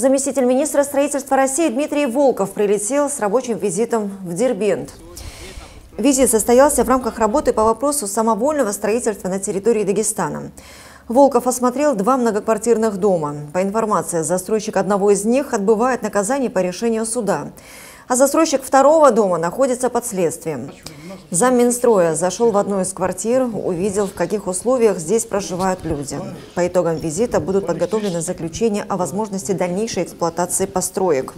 Заместитель министра строительства России Дмитрий Волков прилетел с рабочим визитом в Дербент. Визит состоялся в рамках работы по вопросу самовольного строительства на территории Дагестана. Волков осмотрел два многоквартирных дома. По информации, застройщик одного из них отбывает наказание по решению суда а застройщик второго дома находится под следствием. Зам Минстроя зашел в одну из квартир, увидел, в каких условиях здесь проживают люди. По итогам визита будут подготовлены заключения о возможности дальнейшей эксплуатации построек.